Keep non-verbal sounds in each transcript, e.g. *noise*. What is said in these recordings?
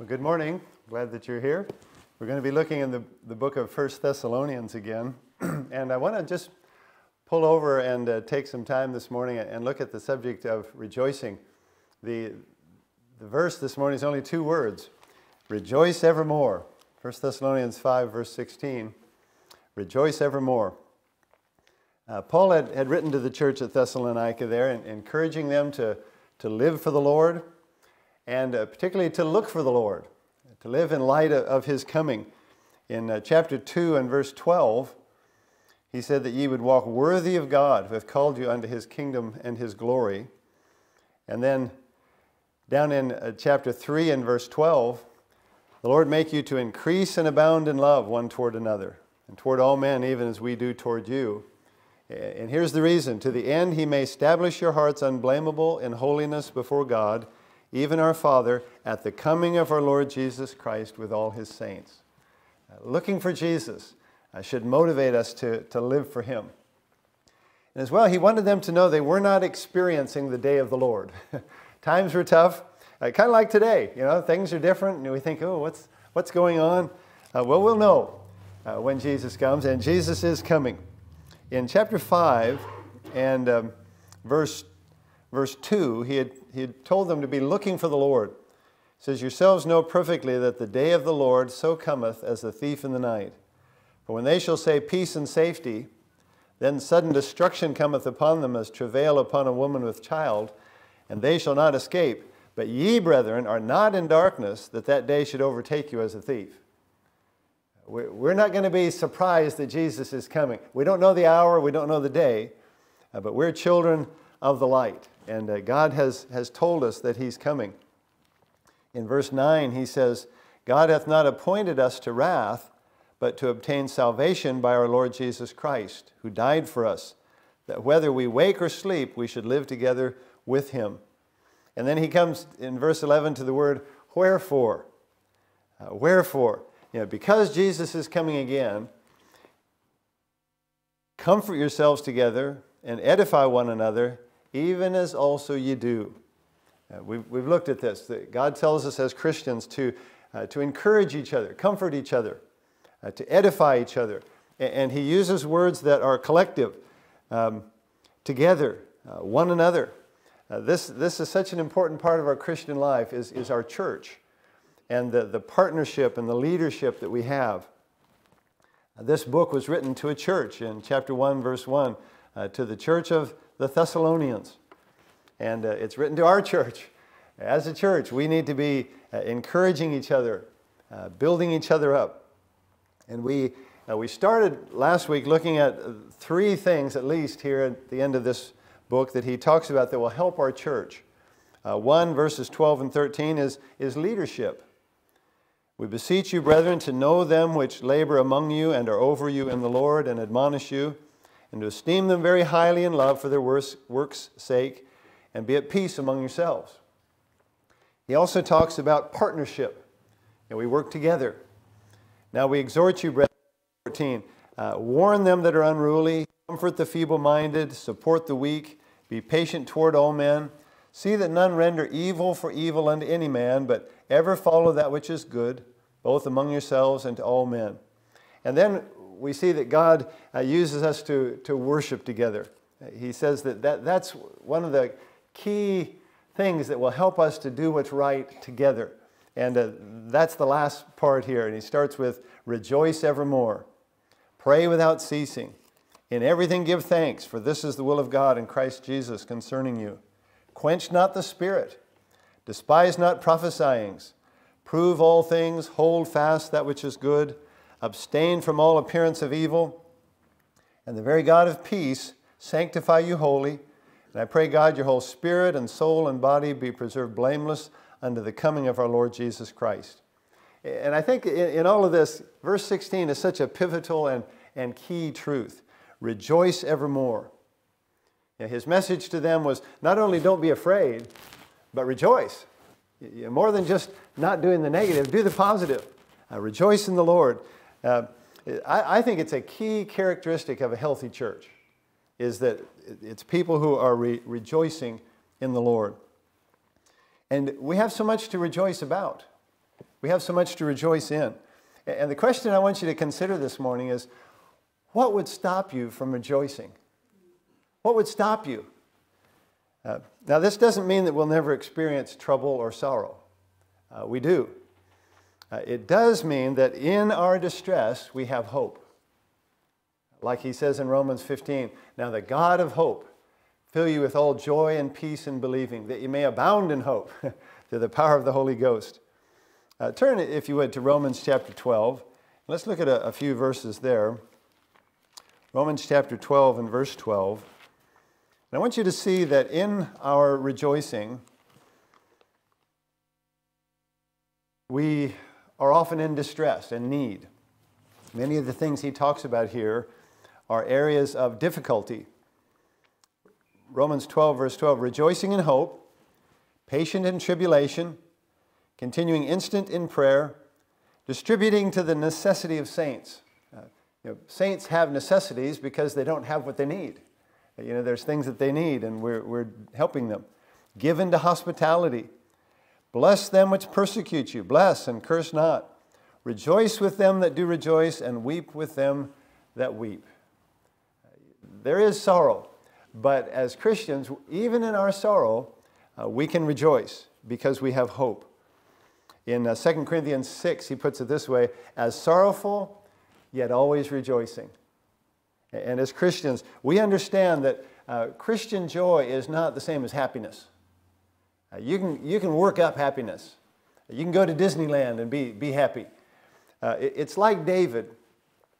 Well, good morning. Glad that you're here. We're going to be looking in the, the book of First Thessalonians again. *clears throat* and I want to just pull over and uh, take some time this morning and look at the subject of rejoicing. The, the verse this morning is only two words Rejoice evermore. 1 Thessalonians 5, verse 16. Rejoice evermore. Uh, Paul had, had written to the church at Thessalonica there, and encouraging them to, to live for the Lord and uh, particularly to look for the Lord, to live in light of his coming. In uh, chapter 2 and verse 12, he said that ye would walk worthy of God who hath called you unto his kingdom and his glory. And then down in uh, chapter 3 and verse 12, the Lord make you to increase and abound in love one toward another, and toward all men, even as we do toward you. And here's the reason to the end he may establish your hearts unblameable in holiness before God even our Father, at the coming of our Lord Jesus Christ with all his saints. Uh, looking for Jesus uh, should motivate us to, to live for him. And as well, he wanted them to know they were not experiencing the day of the Lord. *laughs* Times were tough, uh, kind of like today. You know, things are different, and we think, oh, what's, what's going on? Uh, well, we'll know uh, when Jesus comes, and Jesus is coming. In chapter 5 and um, verse verse 2, he had, he had told them to be looking for the Lord. Says, Yourselves know perfectly that the day of the Lord so cometh as a thief in the night. For when they shall say peace and safety, then sudden destruction cometh upon them as travail upon a woman with child, and they shall not escape. But ye, brethren, are not in darkness, that that day should overtake you as a thief. We're not going to be surprised that Jesus is coming. We don't know the hour, we don't know the day, uh, but we're children of the light. And uh, God has, has told us that He's coming. In verse 9, He says, God hath not appointed us to wrath, but to obtain salvation by our Lord Jesus Christ, who died for us, that whether we wake or sleep, we should live together with Him. And then He comes in verse 11 to the word wherefore. Uh, wherefore. You know, because Jesus is coming again, comfort yourselves together and edify one another even as also ye do. Uh, we've, we've looked at this. That God tells us as Christians to, uh, to encourage each other, comfort each other, uh, to edify each other. And, and, He uses words that are collective, um, together, uh, one another. Uh, this, this is such an important part of our Christian life is, is our church and the, the partnership and the leadership that we have. Uh, this book was written to a church in chapter 1, verse 1, to the church of the Thessalonians. And uh, it's written to our church. As a church, we need to be uh, encouraging each other, uh, building each other up. And we, uh, we started last week looking at three things, at least, here at the end of this book that he talks about that will help our church. Uh, one, verses 12 and 13, is, is leadership. We beseech you, brethren, to know them which labor among you and are over you in the Lord and admonish you and to esteem them very highly in love for their work's sake, and be at peace among yourselves. He also talks about partnership, and we work together. Now we exhort you, brethren, 14, uh, warn them that are unruly, comfort the feeble minded, support the weak, be patient toward all men. See that none render evil for evil unto any man, but ever follow that which is good, both among yourselves and to all men. And then we see that God uh, uses us to, to worship together. He says that, that that's one of the key things that will help us to do what's right together. And uh, that's the last part here. And he starts with rejoice evermore, pray without ceasing. In everything give thanks, for this is the will of God in Christ Jesus concerning you. Quench not the spirit, despise not prophesyings, prove all things, hold fast that which is good abstain from all appearance of evil, and the very God of peace sanctify you wholly. And I pray, God, your whole spirit and soul and body be preserved blameless unto the coming of our Lord Jesus Christ. And I think in, all of this, verse 16 is such a pivotal and, and key truth. Rejoice evermore. Know, his message to them was not only don't be afraid, but rejoice. More than just not doing the negative, do the positive. Uh, rejoice in the Lord. Uh, I, I, think it's a key characteristic of a healthy church is that it's people who are re- rejoicing in the Lord. And we have so much to rejoice about. We have so much to rejoice in. And the question I want you to consider this morning is what would stop you from rejoicing? What would stop you? Uh, now, this doesn't mean that we'll never experience trouble or sorrow. Uh, we do. Uh, it does mean that in our distress, we have hope. Like he says in Romans 15, now the God of hope fill you with all joy and peace in believing, that you may abound in hope *laughs* through the power of the Holy Ghost. Uh, turn, if you would, to Romans chapter 12. Let's look at a, a few verses there. Romans chapter 12 and verse 12. And I want you to see that in our rejoicing, we are often in distress and need. Many of the things he talks about here are areas of difficulty. Romans 12, verse 12 rejoicing in hope, patient in tribulation continuing instant in prayer, distributing to the necessity of saints. Uh, you know, saints have necessities because they don't have what they need. You know, there's things that they need, and we're, we're helping them. Given to hospitality. Bless them which persecute you. Bless and curse not. Rejoice with them that do rejoice, and weep with them that weep. There is sorrow, but as Christians, even in our sorrow, uh, we can rejoice because we have hope. In uh, 2 Corinthians 6, he puts it this way as sorrowful, yet always rejoicing. And as Christians, we understand that uh, Christian joy is not the same as happiness. Uh, you, can, you can work up happiness. You can go to Disneyland and be, be happy. Uh, it, it's like David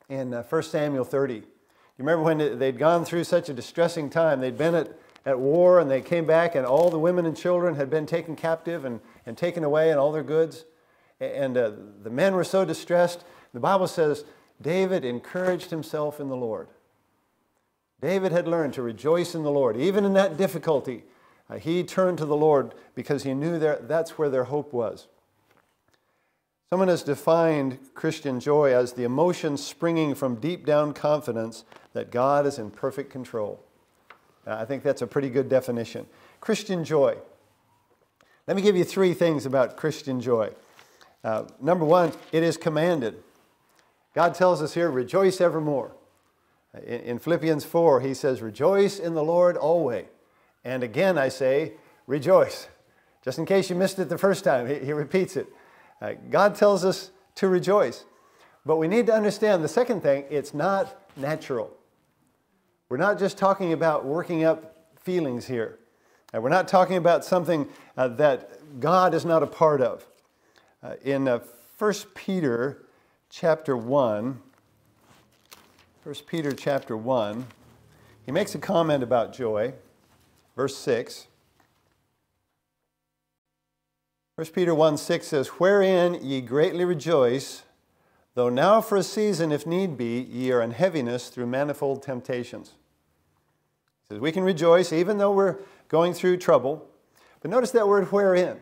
in uh, 1 Samuel 30. You remember when they'd gone through such a distressing time? They'd been at, at war and they came back, and all the women and children had been taken captive, and and taken away and all their goods. And uh, the men were so distressed. The Bible says David encouraged himself in the Lord. David had learned to rejoice in the Lord. Even in that difficulty, uh, he turned to the Lord because he knew there, that's where their hope was. Someone has defined Christian joy as the emotion springing from deep down confidence that God is in perfect control. Uh, I think that's a pretty good definition. Christian joy let me give you three things about Christian joy. Uh, number one, it is commanded. God tells us here, rejoice evermore. In, in Philippians 4, he says, rejoice in the Lord always. And again, I say, rejoice. Just in case you missed it the first time, he, he repeats it. Uh, God tells us to rejoice. But we need to understand the second thing, it's not natural. We're not just talking about working up feelings here. Uh, we're not talking about something uh, that God is not a part of. Uh, in uh, 1 Peter chapter 1, 1 Peter chapter 1, he makes a comment about joy. Verse 6. 1 Peter 1 6 says, Wherein ye greatly rejoice, though now for a season, if need be, ye are in heaviness through manifold temptations. He says, We can rejoice even though we're going through trouble. But notice that word wherein.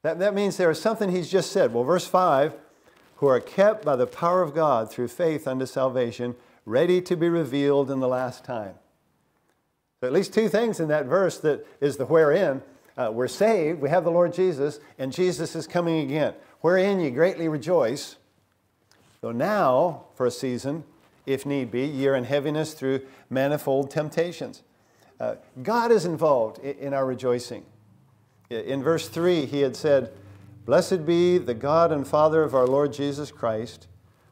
That, that means there is something he's just said. Well, verse 5 who are kept by the power of God through faith unto salvation, ready to be revealed in the last time. So, at least two things in that verse that is the wherein. Uh, we're saved, we have the Lord Jesus, and Jesus is coming again. Wherein ye greatly rejoice, though now, for a season, if need be, ye are in heaviness through manifold temptations. Uh, God is involved in, in our rejoicing. In verse 3, he had said, Blessed be the God and Father of our Lord Jesus Christ,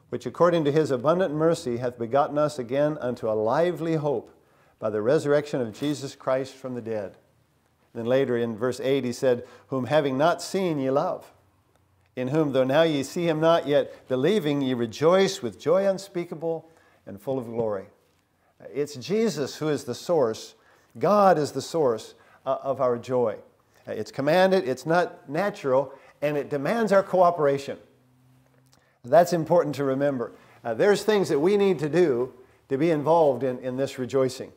which according to his abundant mercy hath begotten us again unto a lively hope by the resurrection of Jesus Christ from the dead. Then later in verse 8, he said, Whom having not seen ye love, in whom though now ye see him not, yet believing ye rejoice with joy unspeakable and full of glory. It's Jesus who is the source God is the source uh, of our joy. It's commanded, it's not natural, and it demands our cooperation. That's important to remember. Uh, there's things that we need to do to be involved in, in this rejoicing.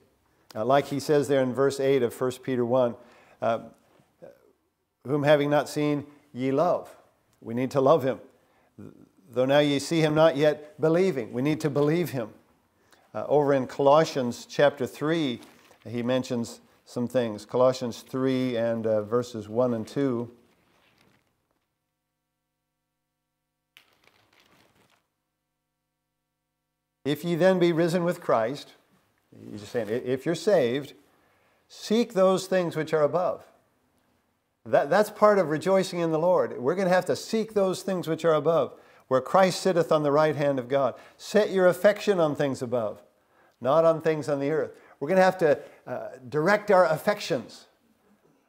Uh, like he says there in verse 8 of 1 Peter 1, uh, whom having not seen, ye love. We need to love him. Though now ye see him not yet believing, we need to believe him. Uh, over in Colossians chapter 3, he mentions some things. Colossians 3 and uh, verses 1 and 2. If ye then be risen with Christ, he's just saying, if you're saved, seek those things which are above. That, that's part of rejoicing in the Lord. We're going to have to seek those things which are above, where Christ sitteth on the right hand of God. Set your affection on things above, not on things on the earth. We're going to have to uh, direct our affections.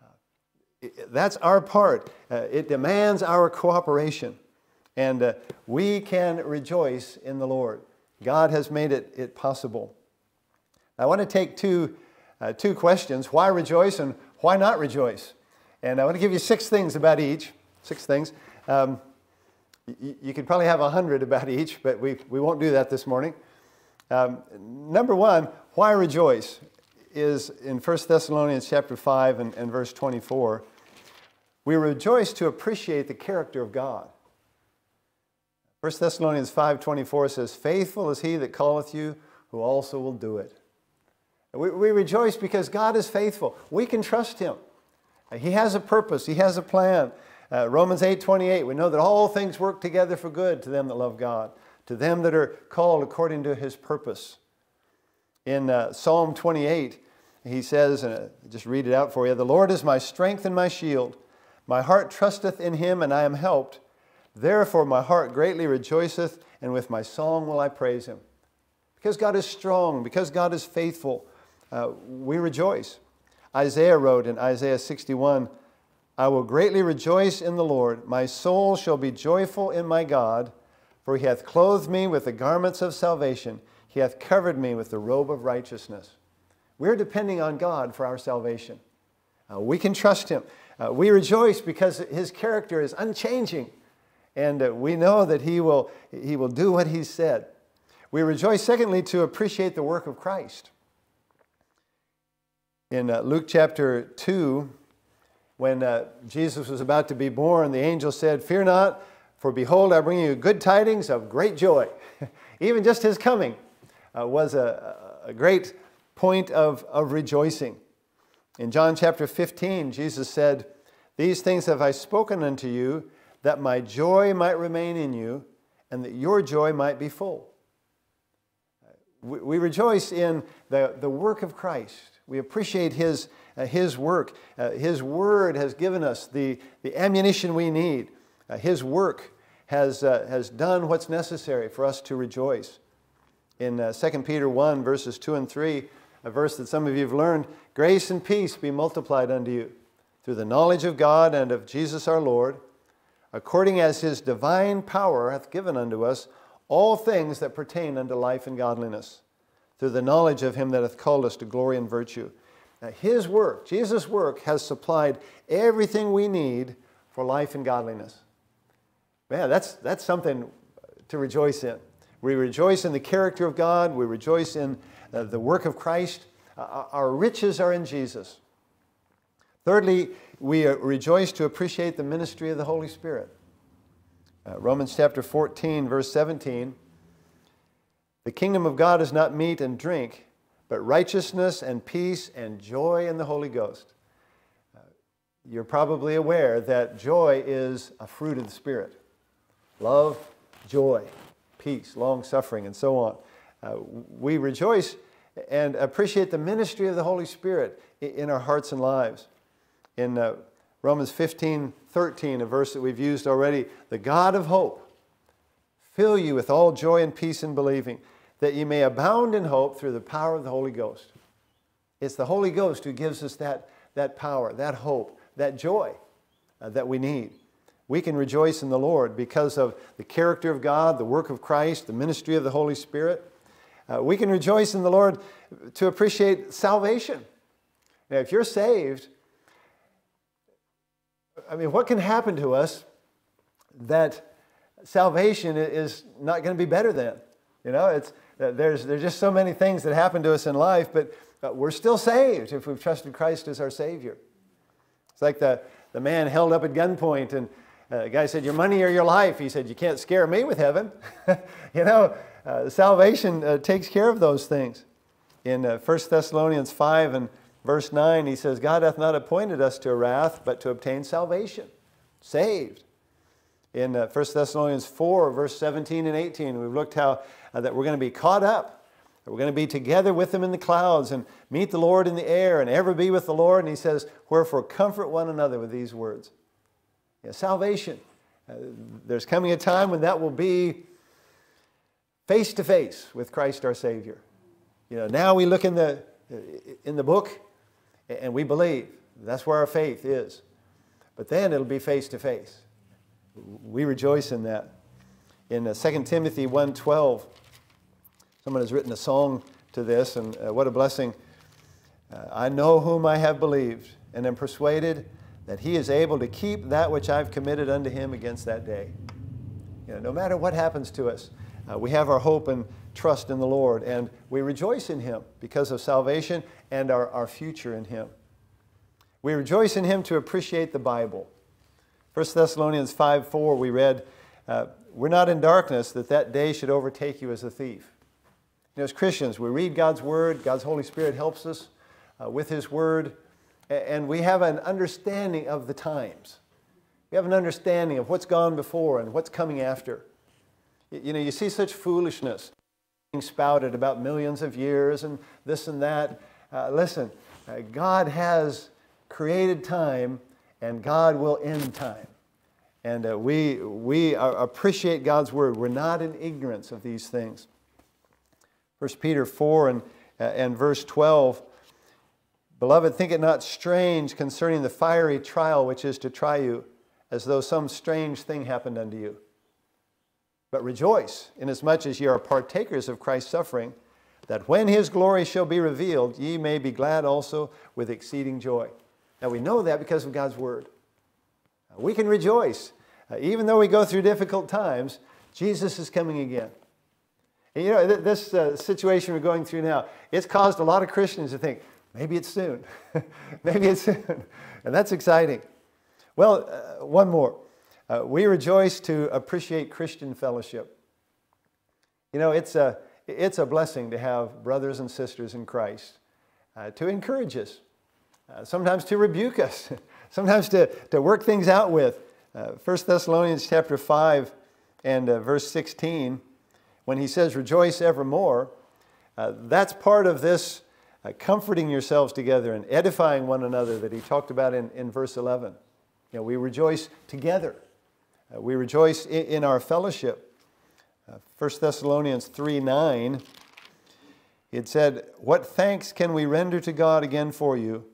Uh, that's our part. Uh, it demands our cooperation. And uh, we can rejoice in the Lord. God has made it, it possible. I want to take two, uh, two questions why rejoice and why not rejoice? And I want to give you six things about each. Six things. Um, you, you could probably have a hundred about each, but we, we won't do that this morning. Um, number one, why rejoice is in 1 Thessalonians chapter 5 and, and verse 24. We rejoice to appreciate the character of God. 1 Thessalonians 5.24 says, Faithful is he that calleth you, who also will do it. We, we rejoice because God is faithful. We can trust him. He has a purpose. He has a plan. Uh, Romans 8.28, we know that all things work together for good to them that love God, to them that are called according to his purpose. In uh, Psalm 28, he says, uh, just read it out for you, The Lord is my strength and my shield. My heart trusteth in him, and I am helped. Therefore, my heart greatly rejoiceth, and with my song will I praise him. Because God is strong, because God is faithful, uh, we rejoice. Isaiah wrote in Isaiah 61 I will greatly rejoice in the Lord. My soul shall be joyful in my God, for he hath clothed me with the garments of salvation, he hath covered me with the robe of righteousness. We're depending on God for our salvation. Uh, we can trust him. Uh, we rejoice because his character is unchanging and uh, we know that he will, he will do what he said. We rejoice, secondly, to appreciate the work of Christ. In uh, Luke chapter 2, when uh, Jesus was about to be born, the angel said, Fear not, for behold, I bring you good tidings of great joy. *laughs* Even just his coming uh, was a, a great point of, of rejoicing. In John chapter 15, Jesus said, These things have I spoken unto you that my joy might remain in you and that your joy might be full. We, we rejoice in the, the work of Christ. We appreciate His, uh, his work. Uh, his Word has given us the, the ammunition we need. Uh, his work has, uh, has done what's necessary for us to rejoice. In uh, 2 Peter 1, verses 2 and 3, a verse that some of you have learned grace and peace be multiplied unto you through the knowledge of God and of Jesus our Lord according as his divine power hath given unto us all things that pertain unto life and godliness, through the knowledge of him that hath called us to glory and virtue. Now, his work, Jesus' work, has supplied everything we need for life and godliness. Man, that's, that's something to rejoice in. We rejoice in the character of God, we rejoice in uh, the work of Christ. Uh, our riches are in Jesus. Thirdly, we uh, rejoice to appreciate the ministry of the Holy Spirit. Uh, Romans chapter 14, verse 17 The kingdom of God is not meat and drink, but righteousness and peace and joy in the Holy Ghost. Uh, you're probably aware that joy is a fruit of the Spirit love, joy, peace, long suffering, and so on. Uh, we rejoice and appreciate the ministry of the Holy Spirit in our hearts and lives in uh, Romans 15 13, a verse that we've used already, the God of hope fill you with all joy and peace in believing, that ye may abound in hope through the power of the Holy Ghost. It's the Holy Ghost who gives us that, that power, that hope, that joy uh, that we need. We can rejoice in the Lord because of the character of God, the work of Christ, the ministry of the Holy Spirit. Uh, we can rejoice in the Lord to appreciate salvation. Now, if you're saved, I mean, what can happen to us that salvation is not going to be better than? You know, it's, there's, there's just so many things that happen to us in life, but we're still saved if we've trusted Christ as our Savior. It's like the, the man held up at gunpoint and uh, the guy said, Your money or your life? He said, You can't scare me with heaven. *laughs* you know, uh, salvation uh, takes care of those things. In uh, 1 Thessalonians 5 and Verse 9, he says, God hath not appointed us to wrath, but to obtain salvation. Saved. In uh, 1 Thessalonians 4, verse 17 and 18, we've looked how uh, that we're going to be caught up, that we're going to be together with them in the clouds and meet the Lord in the air and ever be with the Lord. And he says, Wherefore comfort one another with these words. Yeah, salvation. Uh, there's coming a time when that will be face to face with Christ our Savior. You know, now we look in the, in the book and we believe. That's where our faith is. But then it'll be face to face. We rejoice in that. In uh, 2 Timothy 1.12, someone has written a song to this, and uh, what a blessing. Uh, I know whom I have believed, and am persuaded that he is able to keep that which I've committed unto him against that day. You know, no matter what happens to us, uh, we have our hope and trust in the Lord, and we rejoice in him because of salvation and our, our future in him. We rejoice in him to appreciate the Bible. 1 Thessalonians 5 4, we read, uh, We're not in darkness that that day should overtake you as a thief. You know, as Christians, we read God's Word, God's Holy Spirit helps us uh, with His Word, and we have an understanding of the times. We have an understanding of what's gone before and what's coming after. You know, you see such foolishness being spouted about millions of years and this and that. Uh, listen, uh, God has created time and God will end time. And uh, we, we appreciate God's word. We're not in ignorance of these things. 1 Peter 4 and, uh, and verse 12 Beloved, think it not strange concerning the fiery trial which is to try you, as though some strange thing happened unto you. But rejoice, inasmuch as ye are partakers of Christ's suffering, that when his glory shall be revealed, ye may be glad also with exceeding joy. Now we know that because of God's word. We can rejoice. Uh, even though we go through difficult times, Jesus is coming again. And you know, th- this uh, situation we're going through now, it's caused a lot of Christians to think, maybe it's soon. *laughs* maybe it's soon. *laughs* and that's exciting. Well, uh, one more. Uh, we rejoice to appreciate Christian fellowship. You know, it's a, it's a blessing to have brothers and sisters in Christ uh, to encourage us, uh, sometimes to rebuke us, *laughs* sometimes to, to work things out with. Uh, 1 Thessalonians chapter 5 and uh, verse 16, when he says, Rejoice evermore, uh, that's part of this uh, comforting yourselves together and edifying one another that he talked about in, in verse 11. You know, we rejoice together. Uh, we rejoice in, in our fellowship. Uh, 1 Thessalonians 3 9, it said, What thanks can we render to God again for you?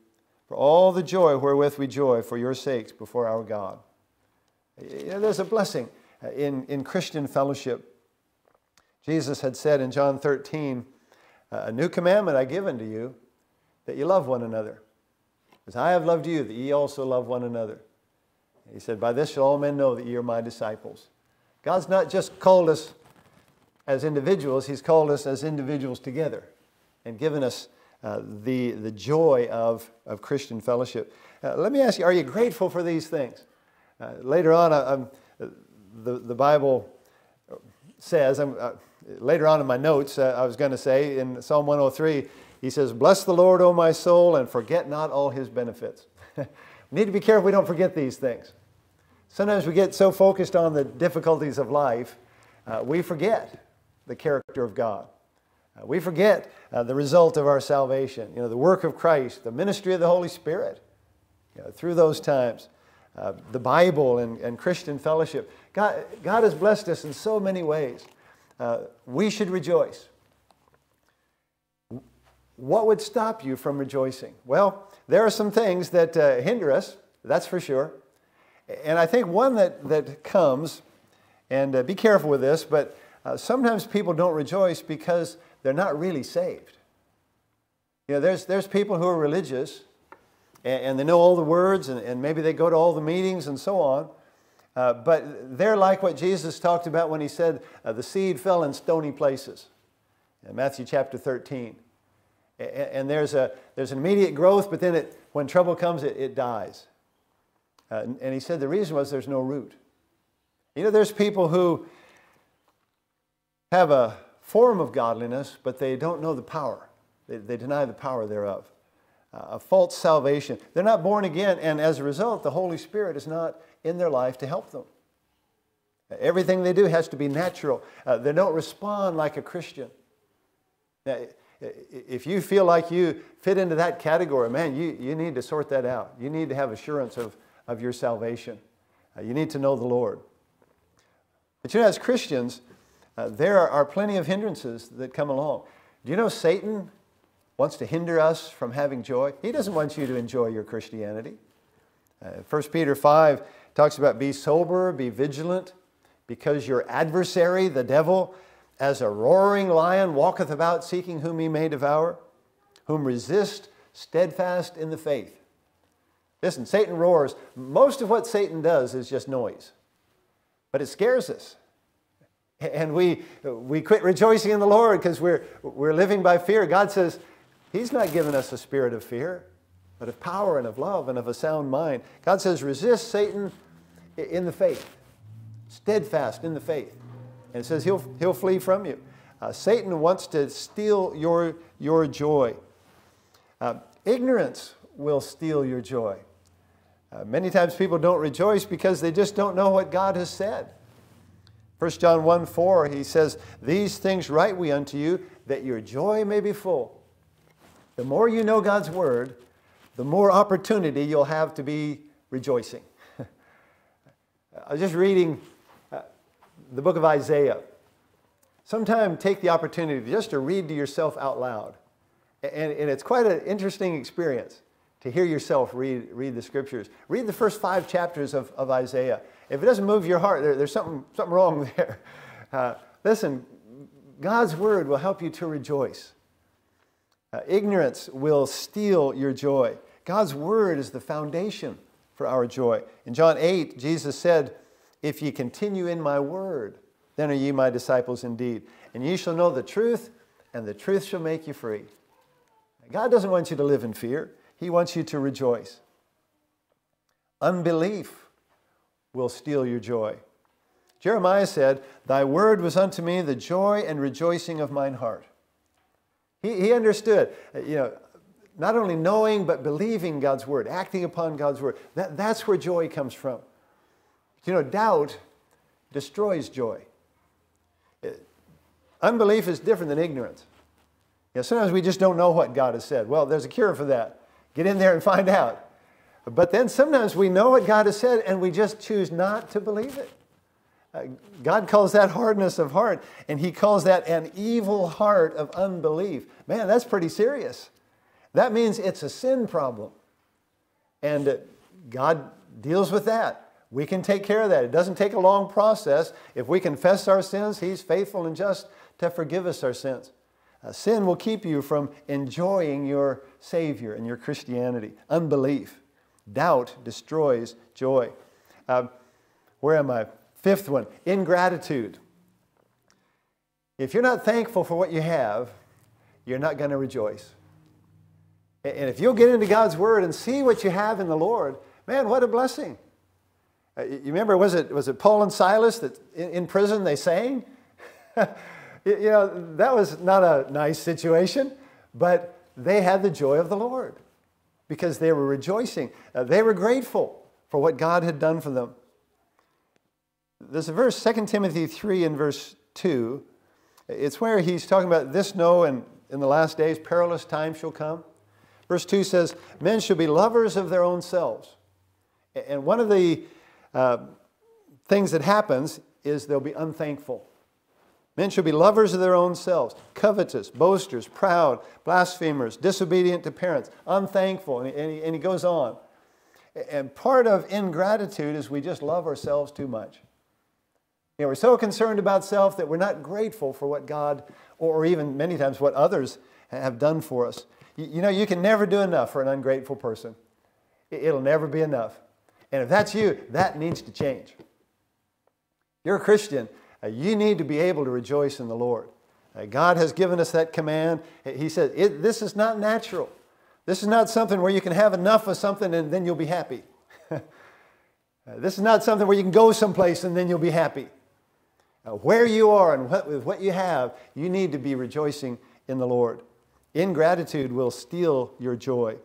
For all the joy wherewith we joy for your sakes before our God. There's a blessing in, in Christian fellowship. Jesus had said in John 13, A new commandment I give unto you, that you love one another. As I have loved you, that ye also love one another. He said, By this shall all men know that ye are my disciples. God's not just called us as individuals, He's called us as individuals together and given us uh, the, the joy of, of Christian fellowship. Uh, let me ask you, are you grateful for these things? Uh, later on, uh, the, the Bible says, uh, later on in my notes, I was going to say in Psalm 103, he says, Bless the Lord, O my soul, and forget not all his benefits. we *laughs* need to be careful we don't forget these things. Sometimes we get so focused on the difficulties of life, we forget the character of God. Uh, we forget uh, the result of our salvation, you know, the work of Christ, the ministry of the Holy Spirit you know, through those times, uh, the Bible and, and Christian fellowship. God, God has blessed us in so many ways. Uh, we should rejoice. What would stop you from rejoicing? Well, there are some things that uh, hinder us, that's for sure. And I think one that, that comes, and uh, be careful with this, but sometimes people don't rejoice because they're not really saved. You know, there's, there's people who are religious and, and they know all the words and, and, maybe they go to all the meetings and so on. Uh, but they're like what Jesus talked about when he said uh, the seed fell in stony places in Matthew chapter 13. And, and there's, a, there's an immediate growth, but then it, when trouble comes, it, it dies. Uh, and, and he said the reason was there's no root. You know, there's people who have a, form of godliness, but they don't know the power. They, they deny the power thereof. Uh, a false salvation. They're not born again, and as a result, the Holy Spirit is not in their life to help them. Everything they do has to be natural. Uh, they don't respond like a Christian. Now, if you feel like you fit into that category, man, you, you need to sort that out. You need to have assurance of, of your salvation. Uh, you need to know the Lord. But you know, as Christians, uh, there are, are plenty of hindrances that come along. Do you know Satan wants to hinder us from having joy? He doesn't want you to enjoy your Christianity. Uh, 1 Peter 5 talks about be sober, be vigilant, because your adversary, the devil, as a roaring lion walketh about seeking whom he may devour, whom resist steadfast in the faith. Listen, Satan roars. Most of what Satan does is just noise, but it scares us. *laughs* And we, we quit rejoicing in the Lord because we're, we're living by fear. God says, He's not given us a spirit of fear, but of power and of love and of a sound mind. God says, resist Satan in the faith, steadfast in the faith. And it says he'll, he'll flee from you. Uh, Satan wants to steal your, your joy. Uh, ignorance will steal your joy. Uh, many times people don't rejoice because they just don't know what God has said. 1 John 1 4, he says, These things write we unto you, that your joy may be full. The more you know God's word, the more opportunity you'll have to be rejoicing. *laughs* I was just reading uh, the book of Isaiah. Sometime take the opportunity just to read to yourself out loud. And, and it's quite an interesting experience to hear yourself read, read the scriptures. Read the first five chapters of, of Isaiah. If it doesn't move your heart, there, there's something, something wrong *laughs* there. Uh, listen, God's word will help you to rejoice. Uh, ignorance will steal your joy. God's word is the foundation for our joy. In John 8, Jesus said, If ye continue in my word, then are ye my disciples indeed. And ye shall know the truth, and the truth shall make you free. God doesn't want you to live in fear, He wants you to rejoice. Unbelief will steal your joy. Jeremiah said, Thy word was unto me the joy and rejoicing of mine heart. He, he understood, uh, you know, not only knowing but believing God's word, acting upon God's word. That, that's where joy comes from. You know, doubt destroys joy. It, uh, unbelief is different than ignorance. You know, sometimes we just don't know what God has said. Well, there's a cure for that. Get in there and find out. But then sometimes we know what God has said and we just choose not to believe it. Uh, God calls that hardness of heart, and He calls that an evil heart of unbelief. Man, that's pretty serious. That means it's a sin problem. And uh, God deals with that. We can take care of that. It doesn't take a long process. If we confess our sins, He's faithful and just to forgive us our sins. Uh, sin will keep you from enjoying your Savior and your Christianity. Unbelief, doubt destroys joy. Uh, where am I? Fifth one ingratitude. If you're not thankful for what you have, you're not going to rejoice. And if you'll get into God's Word and see what you have in the Lord, man, what a blessing. Uh, you remember, was it, was it Paul and Silas that in, in prison they sang? *laughs* you know, that was not a nice situation, but they had the joy of the Lord because they were rejoicing. Uh, they were grateful for what God had done for them. There's a verse, 2 Timothy 3 and verse 2. It's where he's talking about this know and in the last days perilous times shall come. Verse 2 says, Men shall be lovers of their own selves. And one of the uh, things that happens is they'll be unthankful. Men shall be lovers of their own selves, covetous, boasters, proud, blasphemers, disobedient to parents, unthankful. And he, and he, and he goes on. And part of ingratitude is we just love ourselves too much. You know, we're so concerned about self that we're not grateful for what God, or even many times what others have done for us. You know, you can never do enough for an ungrateful person. It'll never be enough. And if that's you, that needs to change. You're a Christian, you need to be able to rejoice in the Lord. Uh, God has given us that command. He said, This is not natural. This is not something where you can have enough of something and then you'll be happy. *laughs* this is not something where you can go someplace and then you'll be happy. Uh, where you are and what, with what you have, you need to be rejoicing in the Lord. Ingratitude will steal your joy.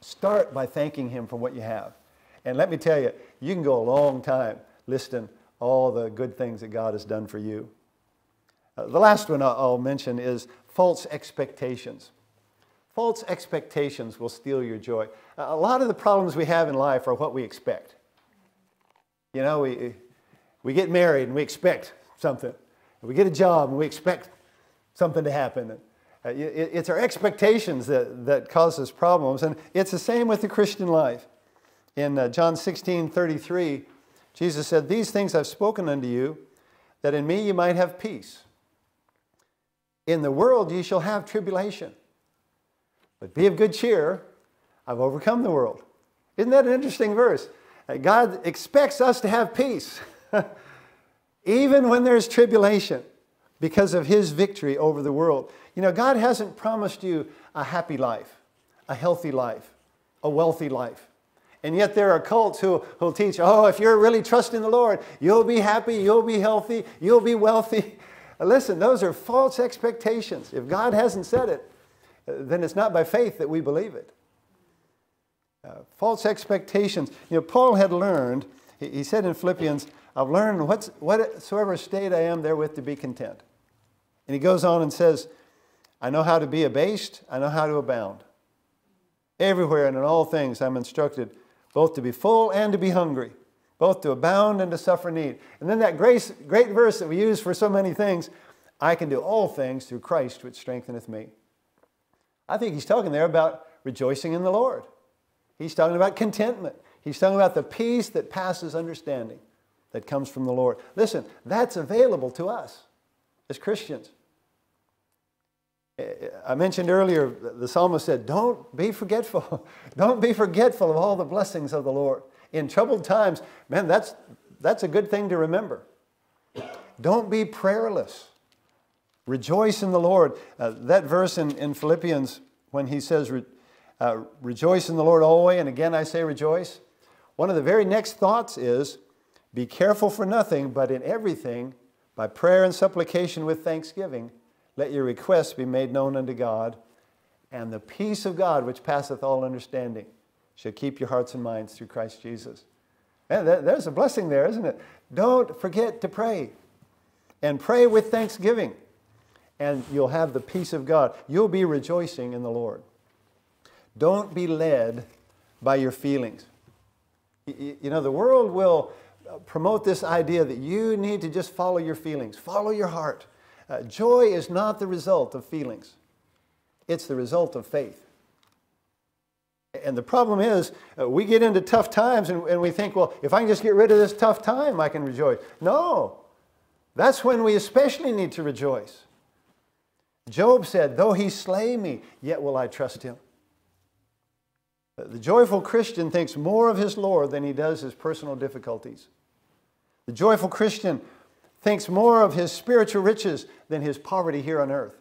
Start by thanking Him for what you have. And let me tell you, you can go a long time listing all the good things that God has done for you. Uh, the last one I'll mention is false expectations. False expectations will steal your joy. A lot of the problems we have in life are what we expect. You know, we, we get married and we expect something. We get a job and we expect something to happen. Uh, it's our expectations that, that cause us problems. And it's the same with the Christian life. In uh, John 16 33, Jesus said, These things I've spoken unto you, that in me you might have peace. In the world ye shall have tribulation. But be of good cheer, I've overcome the world. Isn't that an interesting verse? Uh, God expects us to have peace, *laughs* even when there's tribulation, because of His victory over the world. You know, God hasn't promised you a happy life, a healthy life, a wealthy life. And yet there are cults who will teach, oh, if you're really trusting the Lord, you'll be happy, you'll be healthy, you'll be wealthy. *laughs* Listen, those are false expectations. If God hasn't said it, then it's not by faith that we believe it. Uh, false expectations. You know, Paul had learned, he, he said in Philippians, I've learned what's, whatsoever state I am therewith to be content. And he goes on and says, I know how to be abased, I know how to abound. Everywhere and in all things I'm instructed both to be full and to be hungry, both to abound and to suffer need. And then that grace, great verse that we use for so many things I can do all things through Christ which strengtheneth me. I think he's talking there about rejoicing in the Lord. He's talking about contentment. He's talking about the peace that passes understanding that comes from the Lord. Listen, that's available to us as Christians. I mentioned earlier, the psalmist said, Don't be forgetful. *laughs* Don't be forgetful of all the blessings of the Lord. In troubled times, man, that's, that's a good thing to remember. Don't be prayerless. Rejoice in the Lord. Uh, that verse in, in Philippians, when he says, uh, Rejoice in the Lord always, and again I say rejoice, one of the very next thoughts is, Be careful for nothing, but in everything, by prayer and supplication with thanksgiving, let your requests be made known unto God, and the peace of God, which passeth all understanding, shall keep your hearts and minds through Christ Jesus. And there's a blessing there, isn't it? Don't forget to pray. And pray with thanksgiving and you'll have the peace of God. You'll be rejoicing in the Lord. Don't be led by your feelings. You know, the world will uh, promote this idea that you need to just follow your feelings, follow your heart. Uh, joy is not the result of feelings, it's the result of faith. And the problem is, uh, we get into tough times and, and we think, well, if I can just get rid of this tough time, I can rejoice. No, that's when we especially need to rejoice. Job said, Though he slay me, yet will I trust him. The joyful Christian thinks more of his Lord than he does his personal difficulties. The joyful Christian thinks more of his spiritual riches than his poverty here on earth.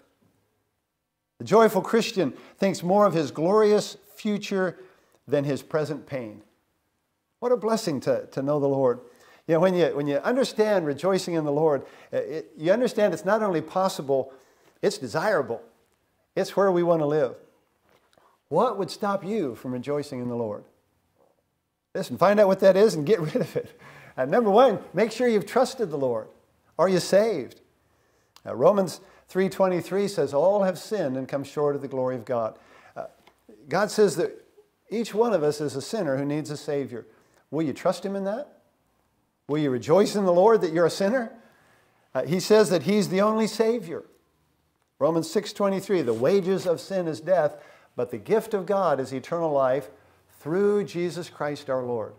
The joyful Christian thinks more of his glorious future than his present pain. What a blessing to, to know the Lord. You know, when you, when you understand rejoicing in the Lord, it, you understand it's not only possible it's desirable. It's where we want to live. What would stop you from rejoicing in the Lord? Listen, find out what that is and get *laughs* rid of it. Uh, number one, make sure you've trusted the Lord. Are you saved? Uh, Romans 3.23 says, all have sinned and come short of the glory of God. Uh, God says that each one of us is a sinner who needs a Savior. Will you trust Him in that? Will you rejoice in the Lord that you're a sinner? Uh, he says that He's the only Savior. Romans 6:23, the wages of sin is death, but the gift of God is eternal life through Jesus Christ our Lord.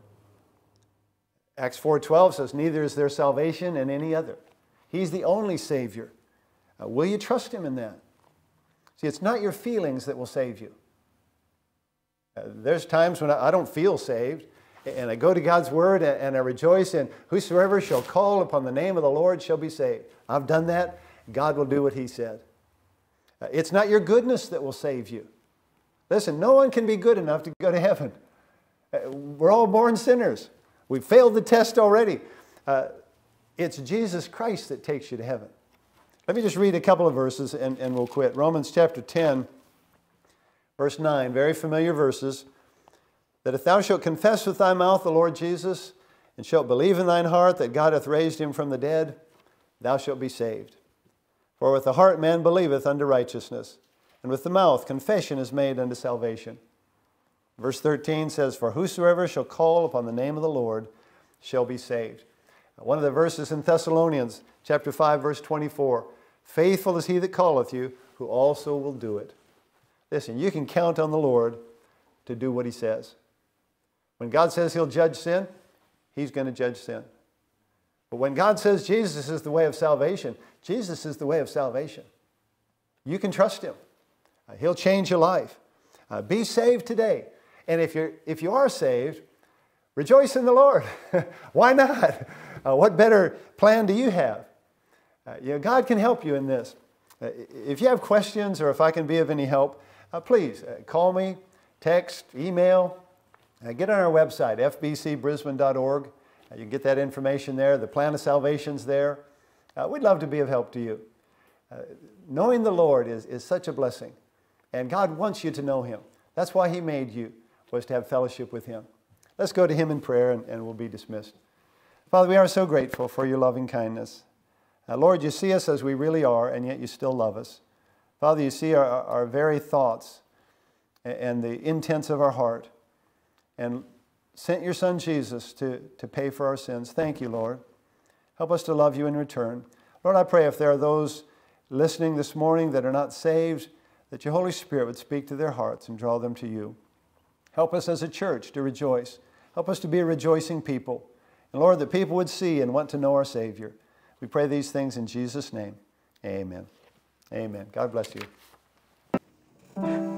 Acts 4:12 says, "Neither is there salvation in any other." He's the only Savior. Uh, will you trust Him in that? See, it's not your feelings that will save you. Uh, there's times when I, I, don't feel saved, and I go to God's Word and, and I rejoice, in whosoever shall call upon the name of the Lord shall be saved. I've done that. God will do what He said. Uh, it's not your goodness that will save you. Listen, no one can be good enough to go to heaven. Uh, we're all born sinners. We've failed the test already. Uh, it's Jesus Christ that takes you to heaven. Let me just read a couple of verses and, and we'll quit. Romans chapter 10, verse 9, very familiar verses. That if thou shalt confess with thy mouth the Lord Jesus and shalt believe in thine heart that God hath raised him from the dead, thou shalt be saved. For with the heart man believeth unto righteousness, and with the mouth confession is made unto salvation. Verse 13 says, For whosoever shall call upon the name of the Lord shall be saved. One of the verses in Thessalonians, chapter 5, verse 24 Faithful is he that calleth you, who also will do it. Listen, you can count on the Lord to do what he says. When God says he'll judge sin, he's going to judge sin. But when God says Jesus is the way of salvation, Jesus is the way of salvation. You can trust him. Uh, he'll change your life. Uh, be saved today. And if, you're, if you are saved, rejoice in the Lord. *laughs* Why not? Uh, what better plan do you have? Uh, you know, God can help you in this. Uh, if you have questions or if I can be of any help, uh, please uh, call me, text, email. Uh, get on our website, fbcbrisbane.org. you can get that information there. The plan of salvation's there. we'd love to be of help to you. knowing the Lord is, is such a blessing, and God wants you to know Him. That's why He made you, was to have fellowship with Him. Let's go to Him in prayer and, and we'll be dismissed. Father, we are so grateful for your loving kindness. Uh, Lord, you see us as we really are, and yet you still love us. Father, you see our, our very thoughts and the intents of our heart, and sent your Son Jesus to, to pay for our sins. Thank you, Lord. Help us to love you in return. Lord, I pray if there are those listening this morning that are not saved, that your Holy Spirit would speak to their hearts and draw them to you. Help us as a church to rejoice. Help us to be a rejoicing people. And Lord, that people would see and want to know our Savior. We pray these things in Jesus' name. Amen. Amen. God bless you.